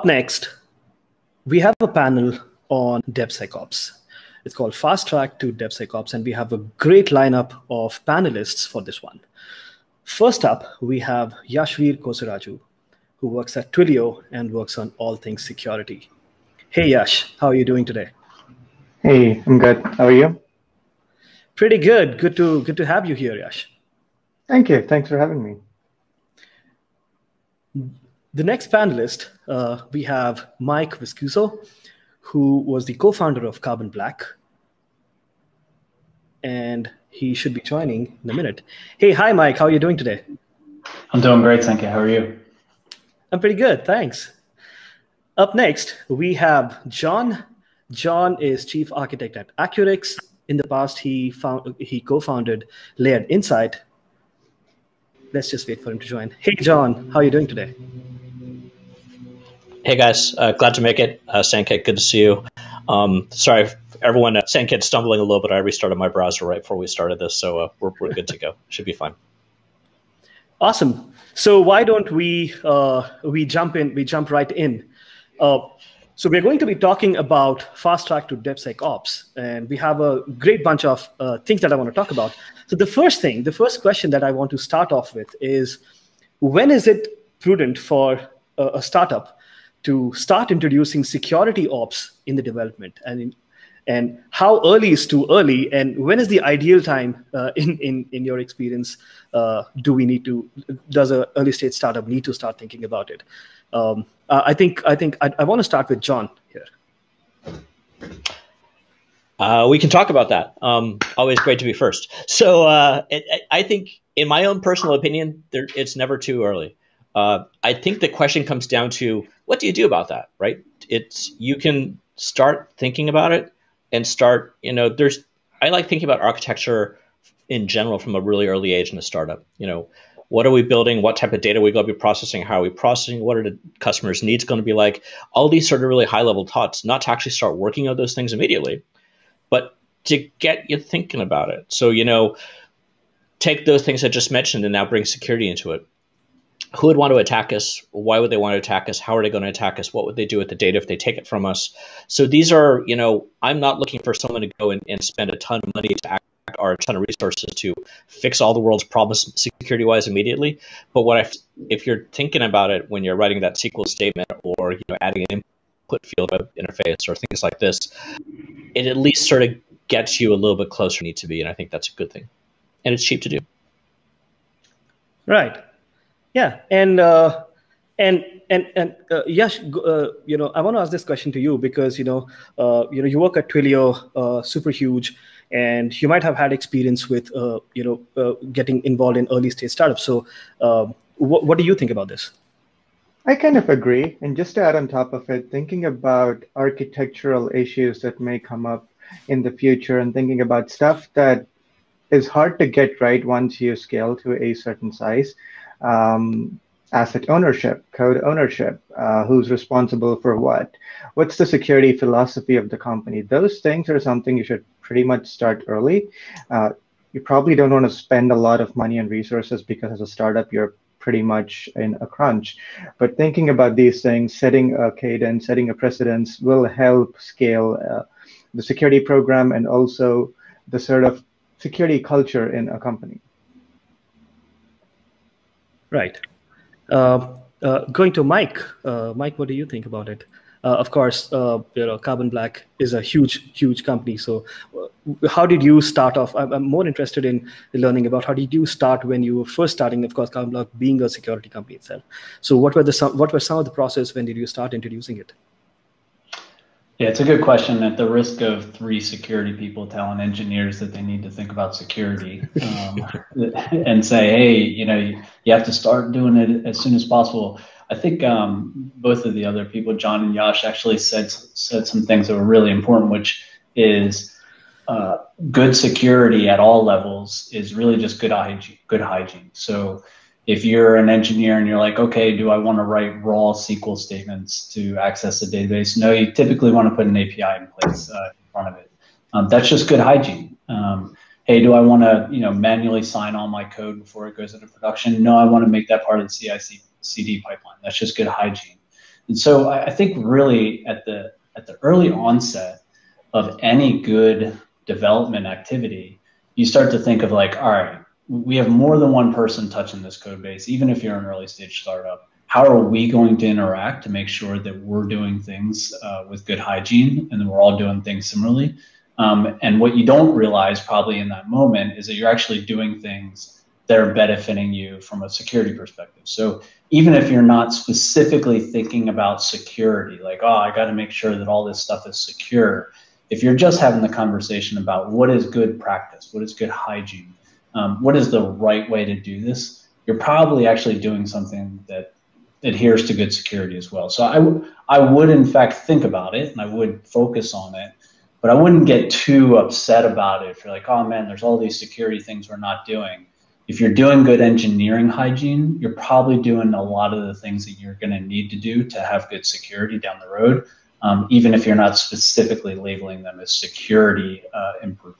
Up next, we have a panel on DevSecOps. It's called Fast Track to DevSecOps, and we have a great lineup of panelists for this one. First up, we have Yashvier Kosaraju, who works at Twilio and works on all things security. Hey, Yash, how are you doing today? Hey, I'm good. How are you? Pretty good. Good to good to have you here, Yash. Thank you. Thanks for having me. The next panelist, uh, we have Mike Viscuso, who was the co-founder of Carbon Black. And he should be joining in a minute. Hey, hi, Mike. How are you doing today? I'm doing great, thank you. How are you? I'm pretty good, thanks. Up next, we have John. John is chief architect at Accurics. In the past, he found he co-founded Layered Insight. Let's just wait for him to join. Hey, John, how are you doing today? Hey guys, uh, glad to make it. Uh, good to see you. Um, sorry, everyone. Uh, Sanket stumbling a little bit. I restarted my browser right before we started this, so uh, we're, we're good to go. Should be fine. Awesome. So why don't we uh, we jump in? We jump right in. Uh, so we're going to be talking about fast track to DevSecOps, and we have a great bunch of uh, things that I want to talk about. So the first thing, the first question that I want to start off with is, when is it prudent for a startup to start introducing security ops in the development and in, and how early is too early and when is the ideal time uh, in, in in your experience uh, do we need to does a early stage startup need to start thinking about it um, uh, i think i think i, I want to start with john here uh, we can talk about that. Um, always great to be first. So uh, it, I think, in my own personal opinion, there, it's never too early. Uh, I think the question comes down to what do you do about that, right? It's you can start thinking about it and start. You know, there's I like thinking about architecture in general from a really early age in a startup. You know, what are we building? What type of data are we going to be processing? How are we processing? What are the customers' needs going to be like? All these sort of really high level thoughts, not to actually start working on those things immediately, but to get you thinking about it. So, you know, take those things I just mentioned and now bring security into it who would want to attack us? Why would they want to attack us? How are they going to attack us? What would they do with the data if they take it from us? So these are, you know, I'm not looking for someone to go and, and spend a ton of money to act or a ton of resources to fix all the world's problems security wise immediately. But what I, if you're thinking about it when you're writing that SQL statement or you know adding an input field interface or things like this, it at least sort of gets you a little bit closer you need to be, and I think that's a good thing, and it's cheap to do. Right. Yeah, and uh, and and and uh, Yash, uh, you know, I want to ask this question to you because you know, uh, you know, you work at Twilio, uh, super huge, and you might have had experience with uh, you know uh, getting involved in early stage startups. So, um, what what do you think about this? I kind of agree, and just to add on top of it, thinking about architectural issues that may come up in the future, and thinking about stuff that is hard to get right once you scale to a certain size um, asset ownership, code ownership, uh, who's responsible for what, what's the security philosophy of the company. Those things are something you should pretty much start early. Uh, you probably don't want to spend a lot of money and resources because as a startup, you're pretty much in a crunch. But thinking about these things, setting a cadence, setting a precedence will help scale uh, the security program and also the sort of security culture in a company. Right. Uh, uh, going to Mike. Uh, Mike, what do you think about it? Uh, of course, uh, you know, Carbon Black is a huge, huge company. So, uh, how did you start off? I'm, I'm, more interested in learning about how did you start when you were first starting. Of course, Carbon Black being a security company itself. So, what were the some, what were some of the process when did you start introducing it? Yeah, it's a good question. At the risk of three security people telling engineers that they need to think about security um, and say, hey, you know, you, you, have to start doing it as soon as possible. I think um, both of the other people, John and Yash, actually said said some things that were really important, which is uh, good security at all levels is really just good hygiene. Good hygiene. So if you're an engineer and you're like, okay, do I want to write raw SQL statements to access a database? No, you typically want to put an API in place uh, in front of it. Um, that's just good hygiene. Um, hey, do I want to you know manually sign all my code before it goes into production? No, I want to make that part of the CI/CD pipeline. That's just good hygiene. And so I, I think really at the at the early onset of any good development activity, you start to think of like, all right, we have more than one person touching this code base, even if you're an early stage startup. How are we going to interact to make sure that we're doing things uh, with good hygiene and that we're all doing things similarly? Um, and what you don't realize probably in that moment is that you're actually doing things that are benefiting you from a security perspective. So even if you're not specifically thinking about security, like, oh, I got to make sure that all this stuff is secure, if you're just having the conversation about what is good practice, what is good hygiene, um, what is the right way to do this, you're probably actually doing something that adheres to good security as well. So I, w- I would, in fact, think about it and I would focus on it, but I wouldn't get too upset about it if you're like, oh man, there's all these security things we're not doing. If you're doing good engineering hygiene, you're probably doing a lot of the things that you're going to need to do to have good security down the road, um, even if you're not specifically labeling them as security uh, improvements.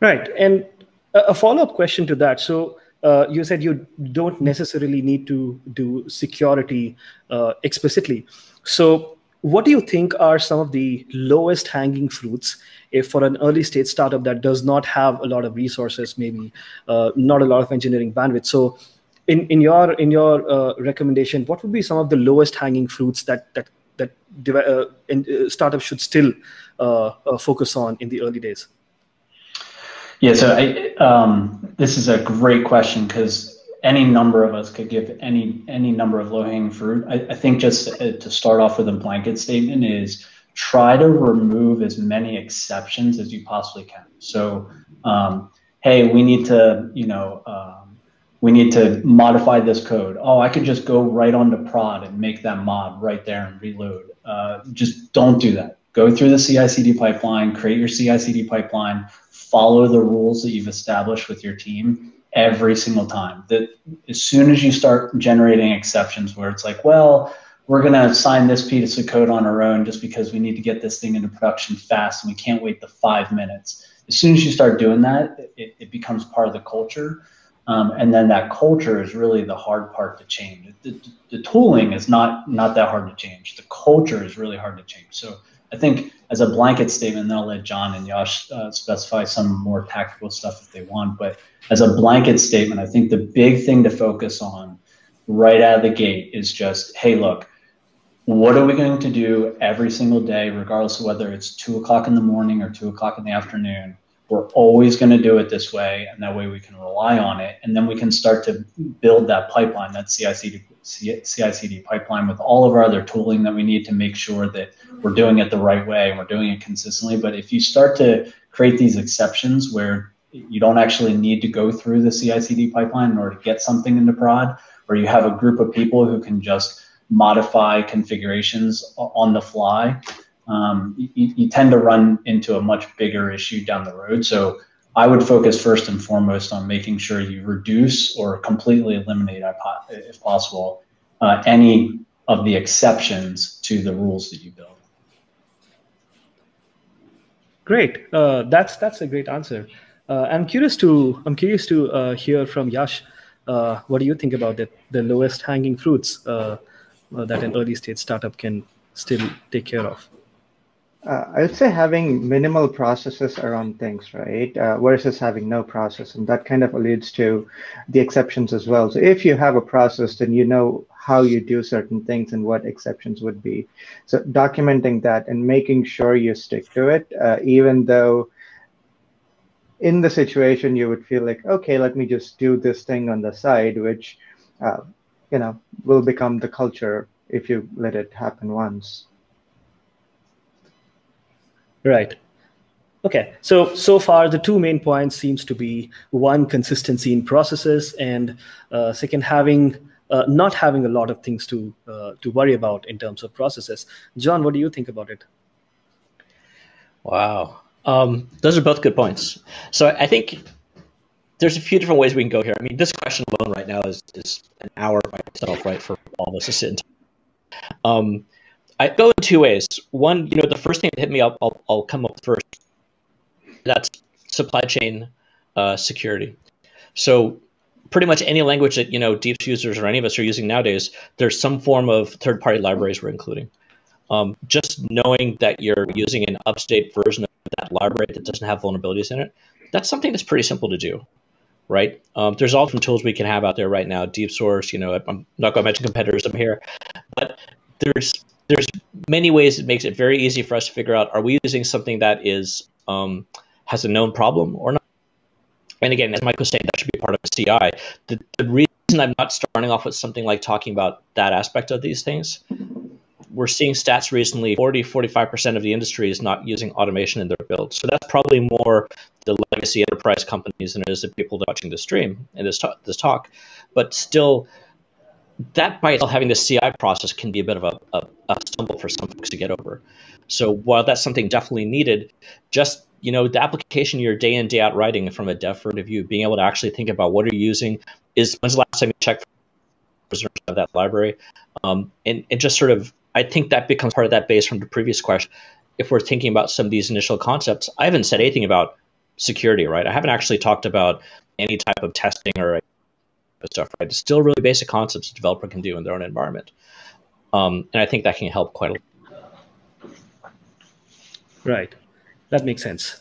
Right. And a follow up question to that. So, uh, you said you don't necessarily need to do security uh, explicitly. So, what do you think are some of the lowest hanging fruits if for an early stage startup that does not have a lot of resources, maybe uh, not a lot of engineering bandwidth? So, in, in your in your uh, recommendation, what would be some of the lowest hanging fruits that that that uh, uh, startups should still focus on in the early days? Yeah, so I, um, this is a great question because any number of us could give any any number of low hanging fruit. I, I think just to start off with a blanket statement is try to remove as many exceptions as you possibly can. So, um, hey, we need to, you know, um, we need to modify this code. Oh, I could just go right onto prod and make that mod right there and reload. Uh, just don't do that. Go through the CI/CD pipeline, create your CI/CD pipeline, follow the rules that you've established with your team every single time. That as soon as you start generating exceptions where it's like, well, we're going to assign this piece of code on our own just because we need to get this thing into production fast and we can't wait the five minutes. As soon as you start doing that, it, it becomes part of the culture. Um, and then that culture is really the hard part to change. The, the, tooling is not not that hard to change. The culture is really hard to change. So I think as a blanket statement, then I'll let John and Yash uh, specify some more tactical stuff if they want. But as a blanket statement, I think the big thing to focus on right out of the gate is just, hey, look, what are we going to do every single day, regardless of whether it's two o'clock in the morning or two o'clock in the afternoon? We're always going to do it this way, and that way we can rely on it, and then we can start to build that pipeline, that CI/CD CI/CD pipeline with all of our other tooling that we need to make sure that we're doing it the right way and we're doing it consistently. But if you start to create these exceptions where you don't actually need to go through the CI/CD pipeline in order to get something into prod, or you have a group of people who can just modify configurations on the fly, um, you, you tend to run into a much bigger issue down the road. So I would focus first and foremost on making sure you reduce or completely eliminate, if possible, uh, any of the exceptions to the rules that you build. Great, uh, that's that's a great answer. Uh, I'm curious to I'm curious to uh, hear from Yash. Uh, what do you think about it? The lowest hanging fruits uh, that an early stage startup can still take care of. Uh, I would say having minimal processes around things, right, uh, versus having no process, and that kind of alludes to the exceptions as well. So if you have a process, then you know how you do certain things and what exceptions would be. So documenting that and making sure you stick to it, uh, even though in the situation you would feel like, okay, let me just do this thing on the side, which, uh, you know, will become the culture if you let it happen once. Right. Okay. So so far the two main points seems to be one consistency in processes and uh, second having uh, not having a lot of things to uh, to worry about in terms of processes. John, what do you think about it? Wow, um, those are both good points. So I think there's a few different ways we can go here. I mean, this question alone right now is, is an hour by itself, right, for all of us to sit and talk. Um, I go in two ways. One, you know, the first thing that hit me up, I'll, I'll come up first. That's supply chain uh, security. So pretty much any language that you know Deeps users or any of us are using nowadays, there's some form of third-party libraries we're including. Um, just knowing that you're using an up-to-date version of that library that doesn't have vulnerabilities in it, that's something that's pretty simple to do, right? Um, there's all different tools we can have out there right now. DeepSource, you know, I'm not going to mention competitors up here, but there's there's many ways it makes it very easy for us to figure out: are we using something that is um, has a known problem or not? And again, as Mike was saying, that should be part of a CI. The, the reason I'm not starting off with something like talking about that aspect of these things, we're seeing stats recently 40, 45% of the industry is not using automation in their build. So that's probably more the legacy enterprise companies than it is the people watching the stream and this this talk. But still, that by itself, having the CI process can be a bit of a, a, a stumble for some folks to get over. So while that's something definitely needed, just you know the application you're day in day out writing from a dev point of view, being able to actually think about what are you using is when's the last time you checked of that library, um, and and just sort of I think that becomes part of that base from the previous question. If we're thinking about some of these initial concepts, I haven't said anything about security, right? I haven't actually talked about any type of testing or stuff, right? It's still really basic concepts a developer can do in their own environment. Um, and I think that can help quite a lot. Right. That makes sense.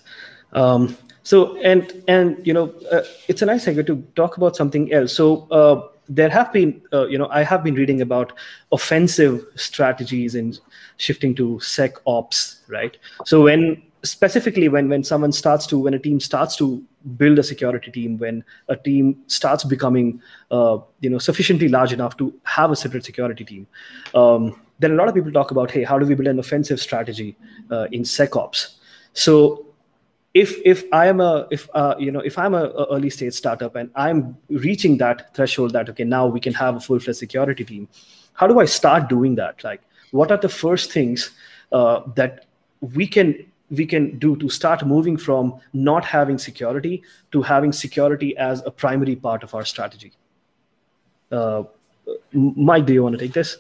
Um, so, and, and, you know, uh, it's a nice idea to talk about something else. So, uh, there have been, uh, you know, I have been reading about offensive strategies in shifting to SecOps, right? So when specifically when when someone starts to when a team starts to build a security team when a team starts becoming uh, you know sufficiently large enough to have a separate security team um, then a lot of people talk about hey how do we build an offensive strategy uh, in secops? So if if i am a if uh, you know if i'm a, a, early stage startup and i'm reaching that threshold that okay now we can have a full-fledged security team how do i start doing that? Like what are the first things uh, that we can we can do to start moving from not having security to having security as a primary part of our strategy. Uh, Mike, do you want to take this?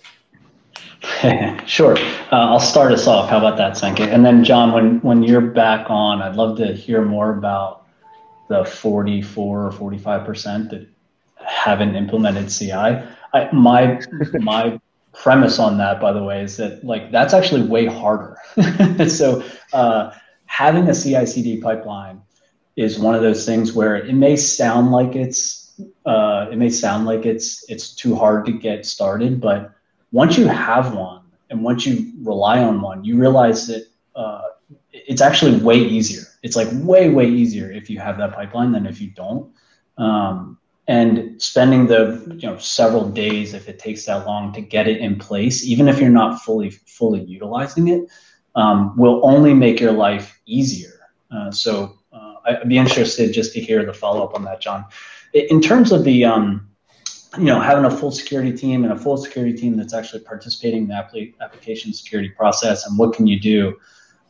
sure. Uh, I'll start us off. How about that, Sanket? And then, John, when, when you're back on, I'd love to hear more about the 44 or 45% that haven't implemented CI. I, my my premise on that, by the way, is that like that's actually way harder. so uh, having a CI/CD pipeline is one of those things where it may sound like it's uh, it may sound like it's it's too hard to get started, but once you have one and once you rely on one, you realize that uh, it's actually way easier. It's like way way easier if you have that pipeline than if you don't. Um, and spending the you know several days if it takes that long to get it in place even if you're not fully fully utilizing it um, will only make your life easier. Uh, so uh, i'd be interested just to hear the follow-up on that john. In terms of the um, you know having a full security team and a full security team that's actually participating in the application security process and what can you do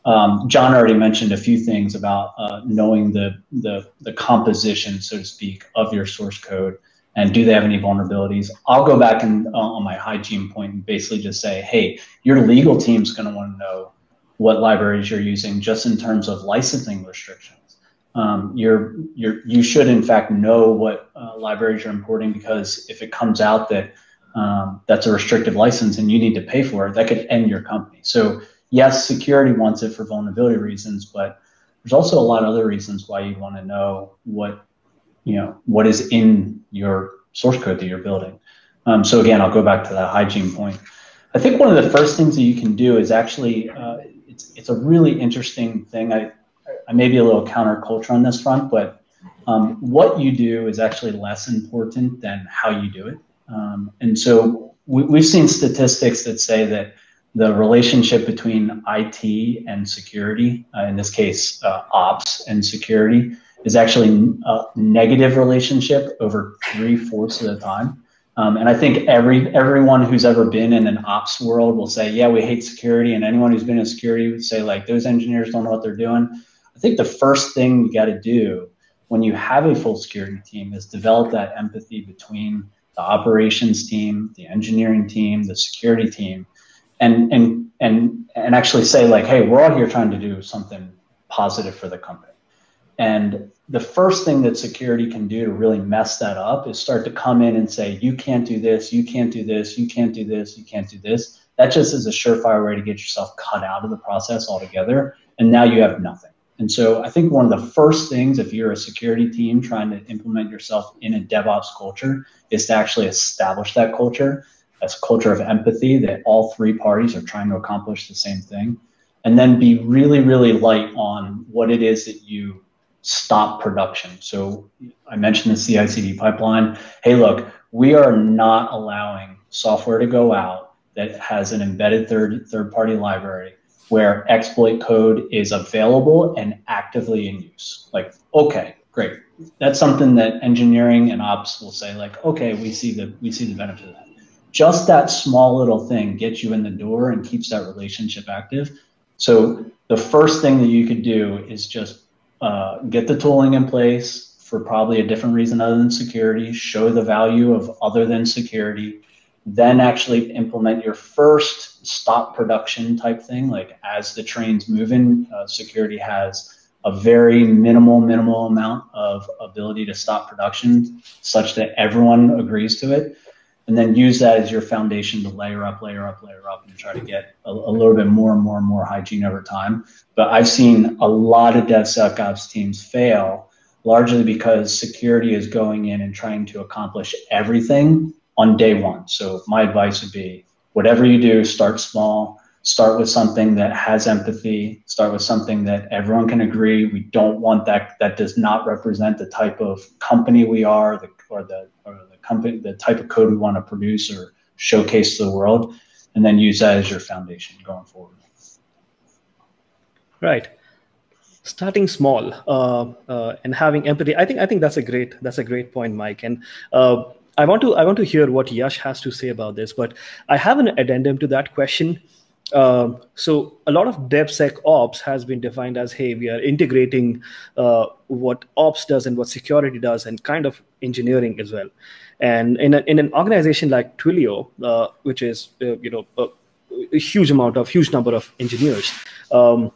um, John already mentioned a few things about uh, knowing the, the, the composition, so to speak, of your source code and do they have any vulnerabilities? I'll go back and uh, on my hygiene point and basically just say, hey, your legal team's going to want to know what libraries you're using just in terms of licensing restrictions. Um, you're, you're, you should in fact know what uh, libraries you're importing because if it comes out that um, that's a restrictive license and you need to pay for it, that could end your company. So yes, security wants it for vulnerability reasons, but there's also a lot of other reasons why you want to know what you know what is in your source code that you're building. Um, so again, I'll go back to that hygiene point. I think one of the first things that you can do is actually uh, it's it's a really interesting thing. I I may be a little counterculture on this front, but um, what you do is actually less important than how you do it. Um, and so we, we've seen statistics that say that the relationship between IT and security, uh, in this case, uh, ops and security, is actually a negative relationship over three fourths of the time. Um, and I think every everyone who's ever been in an ops world will say, yeah, we hate security. And anyone who's been in security would say, like, those engineers don't know what they're doing. I think the first thing you got to do when you have a full security team is develop that empathy between the operations team, the engineering team, the security team, and and and and actually say like, hey, we're all here trying to do something positive for the company. And the first thing that security can do to really mess that up is start to come in and say, you can't do this, you can't do this, you can't do this, you can't do this. That just is a surefire way to get yourself cut out of the process altogether. And now you have nothing. And so I think one of the first things, if you're a security team trying to implement yourself in a DevOps culture, is to actually establish that culture. That's a culture of empathy that all three parties are trying to accomplish the same thing. And then be really, really light on what it is that you stop production. So I mentioned the cicd pipeline. Hey, look, we are not allowing software to go out that has an embedded third third party library where exploit code is available and actively in use. Like, okay, great. That's something that engineering and ops will say, like, okay, we see the we see the benefit of that. Just that small little thing gets you in the door and keeps that relationship active. So the first thing that you could do is just uh, get the tooling in place for probably a different reason other than security, show the value of other than security, then actually implement your first stop production type thing. Like as the train's moving, uh, security has a very minimal, minimal amount of ability to stop production such that everyone agrees to it and then use that as your foundation to layer up, layer up, layer up, and try to get a, a, little bit more and more and more hygiene over time. But I've seen a lot of DevSecOps teams fail largely because security is going in and trying to accomplish everything on day one. So my advice would be whatever you do, start small. Start with something that has empathy. Start with something that everyone can agree. We don't want that. That does not represent the type of company we are, the, or the or the company, the type of code we want to produce or showcase to the world, and then use that as your foundation going forward. Right. Starting small uh, uh, and having empathy. I think I think that's a great that's a great point, Mike. And uh, I want to I want to hear what Yash has to say about this. But I have an addendum to that question. Um, so a lot of DevSecOps has been defined as, hey, we are integrating uh, what ops does and what security does, and kind of engineering as well. And in, a, in an organization like Twilio, uh, which is uh, you know a, a, huge amount of huge number of engineers, um,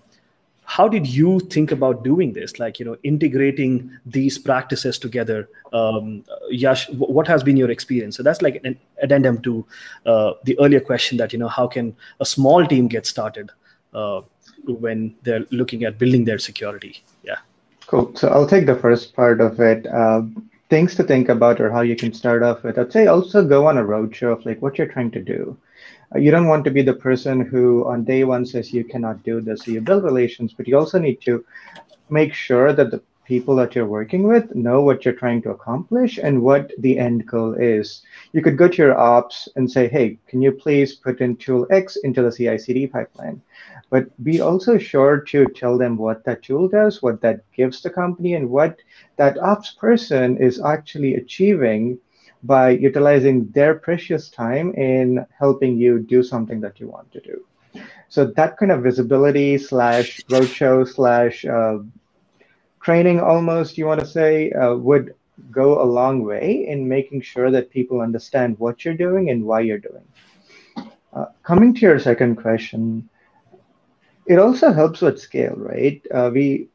how did you think about doing this? Like you know integrating these practices together. Um, Yash, what has been your experience? So that's like an addendum to uh, the earlier question that you know how can a small team get started uh, when they're looking at building their security? Yeah. Cool. So I'll take the first part of it. Uh, things to think about or how you can start off with. I'd say also go on a roadshow of like what you're trying to do. You don't want to be the person who on day one says you cannot do this. So you build relations, but you also need to make sure that the people that you're working with know what you're trying to accomplish and what the end goal is. You could go to your ops and say, hey, can you please put in tool X into the CI CD pipeline? But be also sure to tell them what that tool does, what that gives the company, and what that ops person is actually achieving by utilizing their precious time in helping you do something that you want to do. So that kind of visibility slash roadshow slash uh, training, almost you want to say, uh, would go a long way in making sure that people understand what you're doing and why you're doing. Uh, coming to your second question, it also helps with scale, right? Uh, we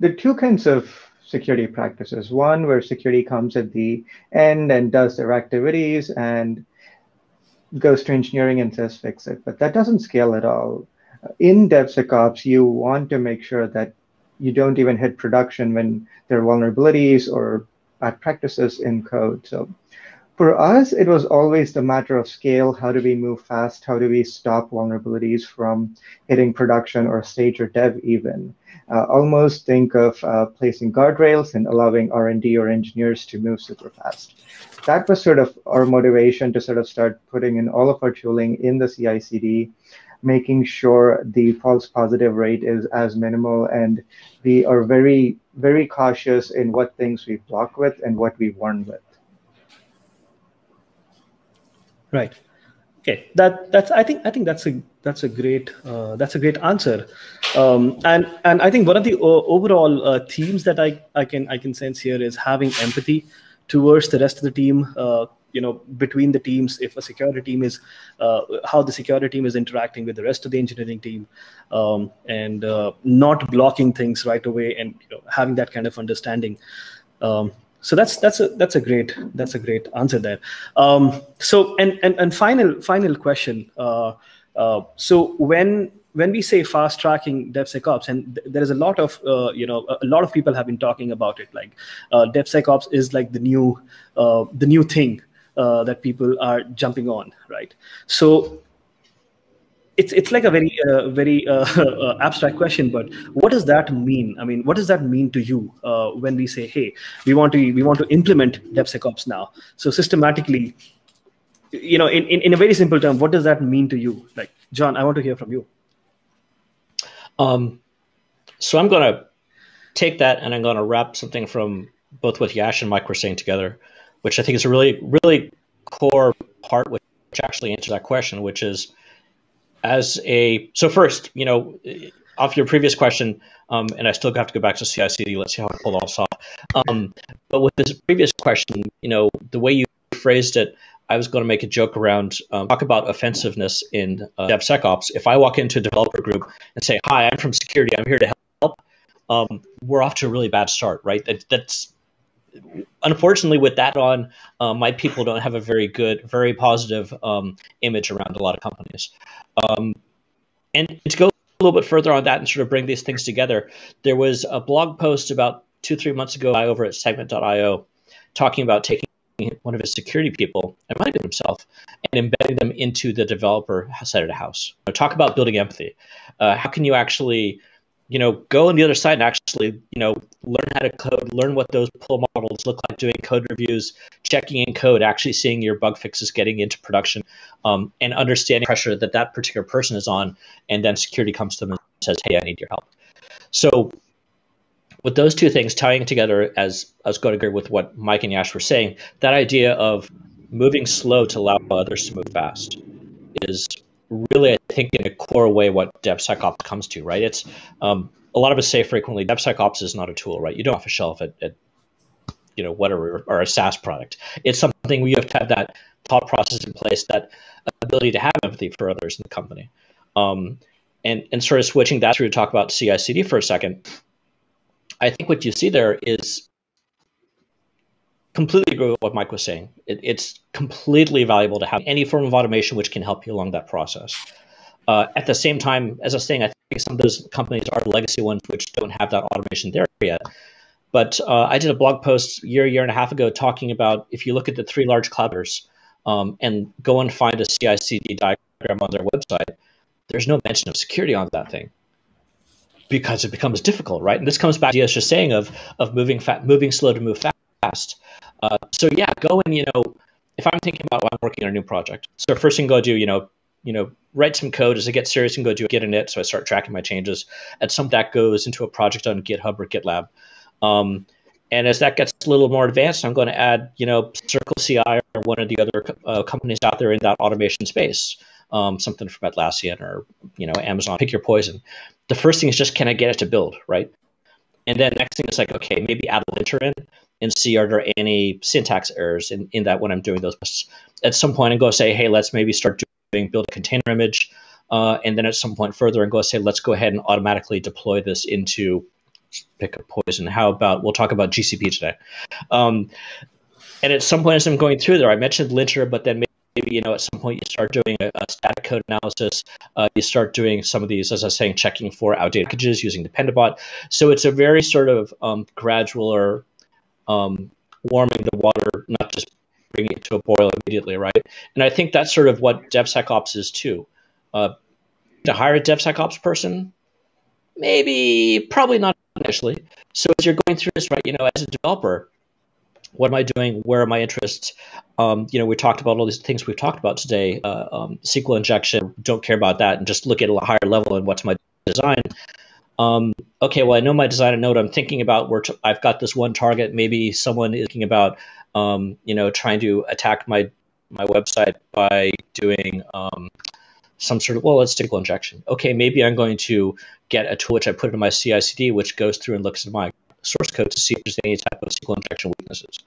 the two kinds of security practices. One where security comes at the end and does their activities and goes to engineering and says fix it, but that doesn't scale at all. In DevSecOps, you want to make sure that you don't even hit production when there are vulnerabilities or bad practices in code. So for us, it was always the matter of scale. How do we move fast? How do we stop vulnerabilities from hitting production or stage or dev even? Uh, almost think of uh, placing guardrails and allowing R&D or engineers to move super fast. That was sort of our motivation to sort of start putting in all of our tooling in the CI/CD, making sure the false positive rate is as minimal, and we are very, very cautious in what things we block with and what we warn with. Right. Okay. That that's I think I think that's a that's a great uh, that's a great answer, um, and and I think one of the overall uh, themes that I I can I can sense here is having empathy towards the rest of the team. Uh, you know between the teams if a security team is uh, how the security team is interacting with the rest of the engineering team um, and uh, not blocking things right away and you know, having that kind of understanding um, so that's that's a that's a great that's a great answer there um, so and, and and final final question uh, uh so when when we say fast tracking DevSecOps, and th- there is a lot of uh, you know a lot of people have been talking about it. Like uh, DevSecOps is like the new uh, the new thing uh, that people are jumping on, right? So it's it's like a very uh, very uh, abstract question, but what does that mean? I mean, what does that mean to you when we say, hey, we want to we want to implement DevSecOps now? So systematically, you know, in, in, in a very simple term, what does that mean to you? Like, John, I want to hear from you. Um, so I'm going to take that and I'm going to wrap something from both what Yash and Mike were saying together, which I think is a really, really core part which actually answers that question, which is as a so first, you know, off your previous question, um, and I still have to go back to CI/CD. Let's see how I pull this off. Um, but with this previous question, you know, the way you phrased it, I was going to make a joke around um, talk about offensiveness in uh, DevSecOps. If I walk into a developer group and say, "Hi, I'm from security. I'm here to help," um, we're off to a really bad start, right? That, that's unfortunately with that on, uh, my people don't have a very good, very positive um, image around a lot of companies. Um, and to go a little bit further on that and sort of bring these things together, there was a blog post about two, three months ago by over at Segment.io talking about taking one of his security people, it might have been himself, and embedding them into the developer side of the house. Talk about building empathy. Uh, how can you actually, you know, go on the other side and actually, you know, learn how to code, learn what those pull models look like, doing code reviews, checking in code, actually seeing your bug fixes getting into production, um, and understanding pressure that that particular person is on, and then security comes to them and says, "Hey, I need your help." So with those two things tying together, as I was going to agree with what Mike and Yash were saying, that idea of moving slow to allow others to move fast is really, I think, in a core way what DevSecOps comes to, right? It's um, a lot of us say frequently, DevSecOps is not a tool, right? You don't off a shelf at, at you know whatever or a SaaS product. It's something we have to have that thought process in place, that ability to have empathy for others in the company. Um, and, and sort of switching that through to talk about CI/CD for a second. I think what you see there is completely agree with what Mike was saying. It, it's completely valuable to have any form of automation which can help you along that process. Uh, at the same time, as I was saying, I think some of those companies are legacy ones which don't have that automation there yet. But uh, I did a blog post a year, year and a half ago talking about if you look at the three large clouders um, and go and find a CI/CD diagram on their website, there's no mention of security on that thing because it becomes difficult, right? And this comes back to us just saying of of moving fat, moving slow to move fast. Uh, so yeah, go and you know, if I'm thinking about I'm working on a new project, so first thing go do, you know, you know, write some code as I get serious and go do a Git init. So I start tracking my changes. And some that goes into a project on GitHub or GitLab. Um, and as that gets a little more advanced, I'm going to add, you know, CircleCI or one of the other uh, companies out there in that automation space um, something from Atlassian or you know Amazon, pick your poison. The first thing is just can I get it to build, right? And then next thing is like, okay, maybe add a linter in and see are there any syntax errors in, in that when I'm doing those. At some point, and go say, hey, let's maybe start doing build a container image, uh, and then at some point further, and go say, let's go ahead and automatically deploy this into pick a poison. How about we'll talk about GCP today. Um, and at some point as I'm going through there, I mentioned linter, but then maybe you know at some point you start doing a, a static code analysis uh, you start doing some of these as i was saying checking for outdated packages using dependabot so it's a very sort of um, gradual or um, warming the water not just bringing it to a boil immediately right and i think that's sort of what devsecops is too uh, to hire a devsecops person maybe probably not initially so as you're going through this right you know as a developer what am I doing? Where are my interests? Um, you know, we talked about all these things we've talked about today. Uh, um, SQL injection, don't care about that, and just look at a higher level and what's my design. Um, okay, well, I know my design and node. I'm thinking about where t- I've got this one target. Maybe someone is thinking about, um, you know, trying to attack my my website by doing um, some sort of well, let's SQL injection. Okay, maybe I'm going to get a tool which I put into my CI/CD, which goes through and looks at my source code to see if there's any type of SQL injection weaknesses.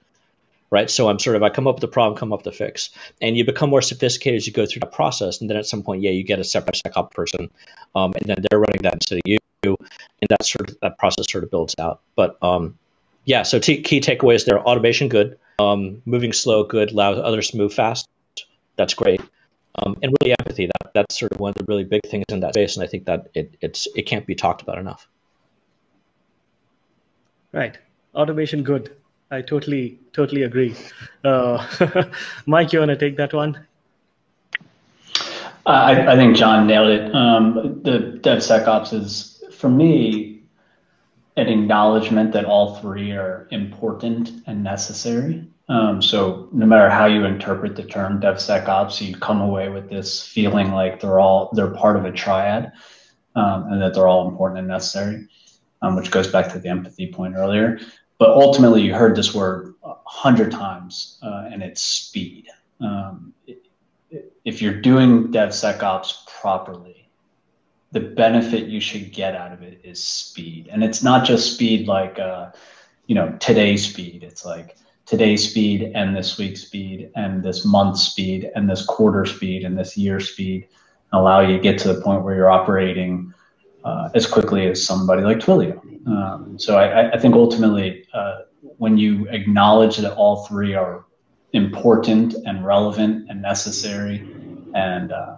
Right? So I'm sort of I come up with a problem, come up with a fix, and you become more sophisticated as you go through that process. And then at some point, yeah, you get a separate SecOps person, um, and then they're running that instead of you, and that sort of that process sort of builds out. But um, yeah, so t- key takeaways there: automation, good. Um, moving slow, good. Allow others to move fast. That's great. Um, and really empathy. That that's sort of one of the really big things in that space, and I think that it it's it can't be talked about enough. Right, automation, good. I totally totally agree. Uh, Mike, you want to take that one? I, I think John nailed it. Um, the DevSecOps is, for me, an acknowledgement that all three are important and necessary. Um, so no matter how you interpret the term DevSecOps, you come away with this feeling like they're all they're part of a triad, um, and that they're all important and necessary, um, which goes back to the empathy point earlier. But ultimately, you heard this word a hundred times, uh, and it's speed. Um, if you're doing DevSecOps properly, the benefit you should get out of it is speed, and it's not just speed like uh, you know today's speed. It's like today's speed and this week's speed and this month's speed and this quarter speed and this year speed allow you to get to the point where you're operating uh, as quickly as somebody like Twilio. Um, so I, I, think ultimately, uh, when you acknowledge that all three are important and relevant and necessary, and uh,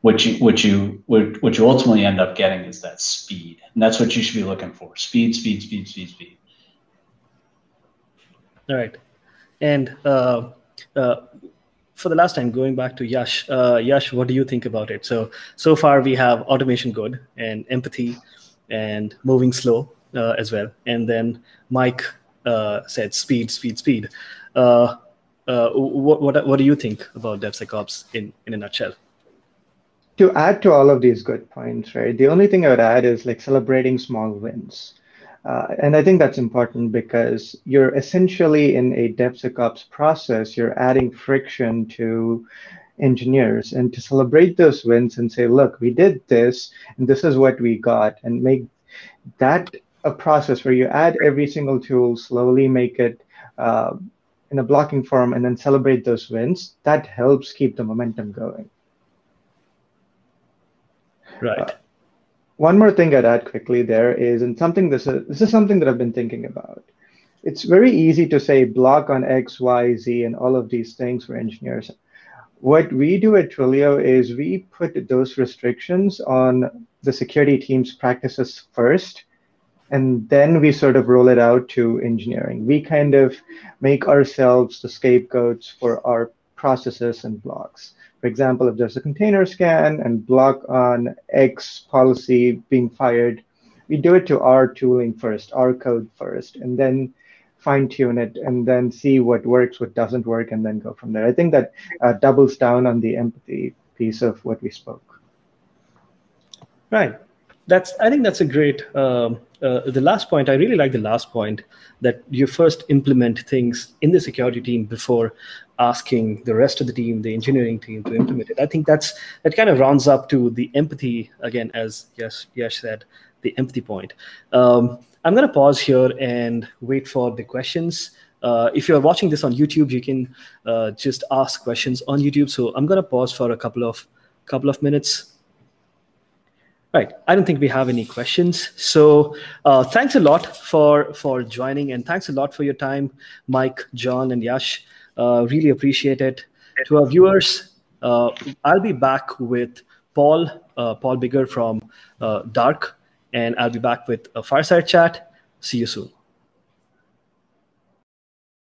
what you what you what, what you ultimately end up getting is that speed, and that's what you should be looking for: speed, speed, speed, speed, speed. All right, and uh, uh, for the last time, going back to Yash, uh, Yash, what do you think about it? So so far we have automation good and empathy and moving slow uh, as well, and then Mike uh, said speed, speed, speed. Uh, uh, what, what what do you think about DevSecOps in in a nutshell? To add to all of these good points, right? The only thing I would add is like celebrating small wins. Uh, and I think that's important because you're essentially in a DevSecOps process, you're adding friction to engineers and to celebrate those wins and say, look, we did this and this is what we got, and make that a process where you add every single tool, slowly make it uh, in a blocking form, and then celebrate those wins. That helps keep the momentum going. Right. Uh, one more thing I'd add quickly there is, and something this is, this is something that I've been thinking about. It's very easy to say block on X, Y, Z, and all of these things for engineers. What we do at Twilio is we put those restrictions on the security team's practices first, and then we sort of roll it out to engineering. We kind of make ourselves the scapegoats for our processes and blocks. For example, if there's a container scan and block on X policy being fired, we do it to our tooling first, our code first, and then fine tune it and then see what works, what doesn't work, and then go from there. I think that uh, doubles down on the empathy piece of what we spoke. Right. That's. I think that's a great. Um, uh, the last point. I really like the last point that you first implement things in the security team before asking the rest of the team, the engineering team, to implement it. I think that's that kind of rounds up to the empathy again, as yes Yash said, the empathy point. Um, I'm going to pause here and wait for the questions. Uh, if you're watching this on YouTube, you can uh, just ask questions on YouTube. So I'm going to pause for a couple of couple of minutes. Right. I don't think we have any questions. So uh, thanks a lot for for joining, and thanks a lot for your time, Mike, John, and Yash. Uh, really appreciate it. To our viewers, uh, I'll be back with Paul, uh, Paul Biggar from uh, Dark, and I'll be back with a fireside chat. See you soon.